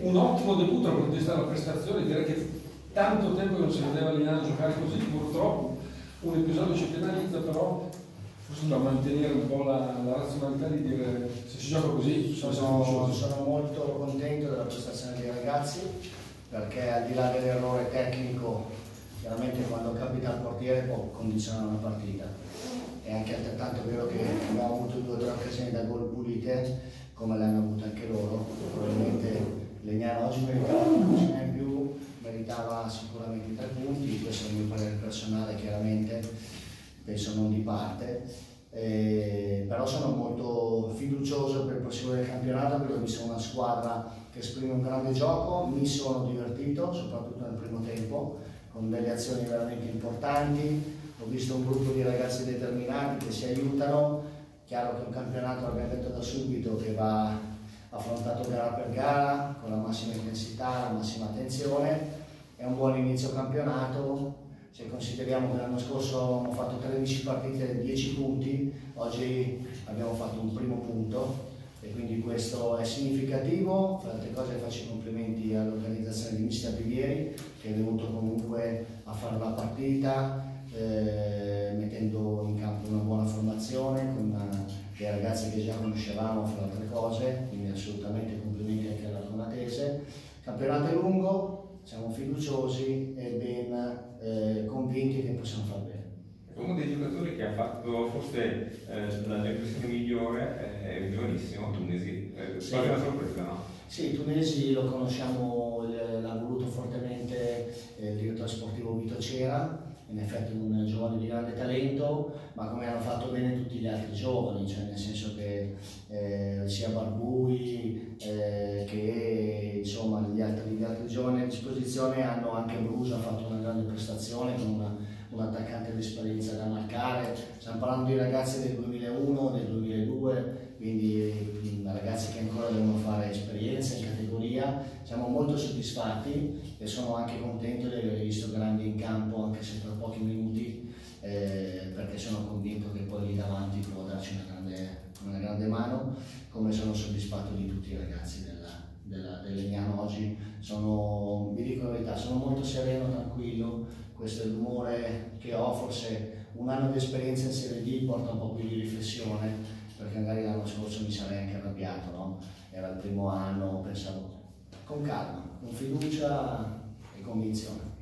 Un ottimo debutto dal punto di vista della prestazione, direi che tanto tempo che non si vedeva Lignano giocare così, purtroppo. Un episodio ci penalizza, però forse da mantenere un po' la, la, razionalità di dire se si gioca così. sono, sono molto contento della prestazione dei ragazzi perché al di là dell'errore tecnico chiaramente quando capita al portiere può condizionare una partita. È anche altrettanto vero che abbiamo avuto due o tre occasioni da gol pulite come le hanno avute anche loro probabilmente Legnano oggi meritava qualcosina in più meritava sicuramente tre punti questo è il mio parere personale chiaramente penso non di parte. Eh, però sono molto fiducioso per il prossimo del campionato perché ho visto una squadra che esprime un grande gioco, mi sono divertito soprattutto nel primo tempo con delle azioni veramente importanti, ho visto un gruppo di ragazzi determinati che si aiutano, chiaro che è un campionato, l'abbiamo detto da subito, che va affrontato gara per gara con la massima intensità, la massima attenzione, è un buon inizio campionato, se consideriamo che l'anno scorso abbiamo fatto 13 partite e 10 punti, oggi abbiamo fatto un primo punto. E quindi questo è significativo. Fra altre cose faccio i complimenti all'organizzazione di Mister Rivieri che è venuto comunque a fare la partita eh, mettendo in campo una buona formazione con dei ragazzi che già conoscevamo fra altre cose, quindi assolutamente complimenti anche alla Conatese. Campionato è lungo, siamo fiduciosi e ben eh, convinti che possiamo far bene. Uno dei giocatori che ha fatto forse eh, la mia impressione migliore è il giovanissimo Tunesi, eh, sì. una sorpresa, no? Sì, Tunesi lo conosciamo, l'ha voluto fortemente eh, il direttore sportivo Vito Cera, in effetti un giovane di grande talento, ma come hanno fatto bene tutti gli altri giovani, cioè nel senso che eh, sia Barbui eh, che insomma gli altri, gli altri, giovani a disposizione hanno anche Brusa ha fatto una grande prestazione con una, un attaccante di esperienza da marcare, stiamo parlando di ragazzi del 2001, del 2002, quindi ragazzi che ancora devono fare esperienza in categoria, siamo molto soddisfatti e sono anche contento di aver visto grandi in campo anche se per pochi minuti eh, perché sono convinto che poi lì davanti può darci una grande, una grande mano come sono soddisfatto di tutti i ragazzi della, della, del Legnano oggi sono, vi dico la verità, sono molto sereno, tranquillo questo è l'umore che ho, forse un anno di esperienza in Serie D porta un po' più di riflessione perché magari l'anno scorso mi sarei anche arrabbiato, no? Era il primo anno, pensavo con calma, con fiducia e convinzione.